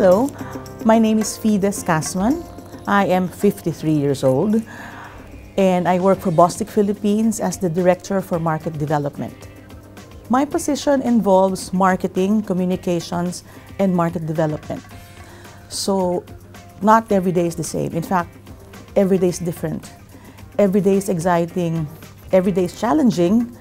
Hello, my name is Fides Casman. I am 53 years old and I work for Bostik Philippines as the Director for Market Development. My position involves marketing, communications, and market development. So not every day is the same. In fact, every day is different. Every day is exciting, every day is challenging,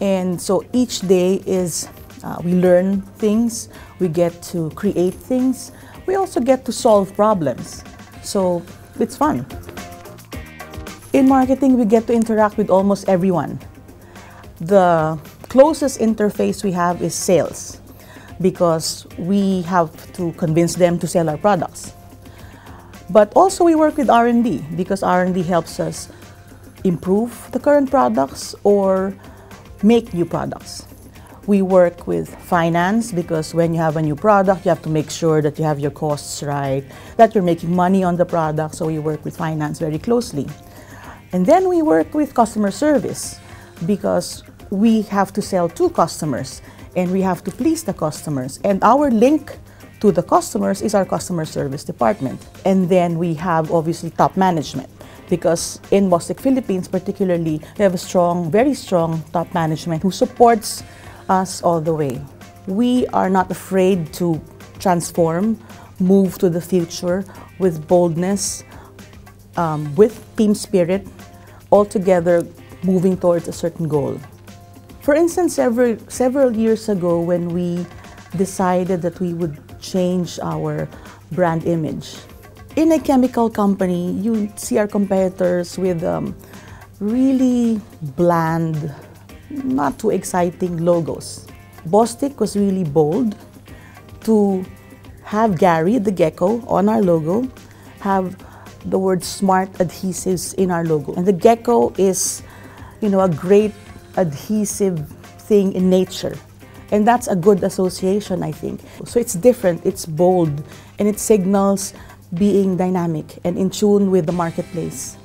and so each day is uh, we learn things, we get to create things, we also get to solve problems. So it's fun. In marketing, we get to interact with almost everyone. The closest interface we have is sales because we have to convince them to sell our products. But also we work with R&D because R&D helps us improve the current products or make new products. We work with finance because when you have a new product, you have to make sure that you have your costs right, that you're making money on the product, so we work with finance very closely. And then we work with customer service because we have to sell to customers and we have to please the customers. And our link to the customers is our customer service department. And then we have obviously top management because in Bostik Philippines particularly, we have a strong, very strong top management who supports us all the way. We are not afraid to transform, move to the future with boldness, um, with team spirit, all together moving towards a certain goal. For instance, several, several years ago when we decided that we would change our brand image. In a chemical company, you see our competitors with um, really bland, not too exciting logos. Bostik was really bold to have Gary the gecko on our logo, have the word smart adhesives in our logo. And the gecko is, you know, a great adhesive thing in nature. And that's a good association, I think. So it's different, it's bold, and it signals being dynamic and in tune with the marketplace.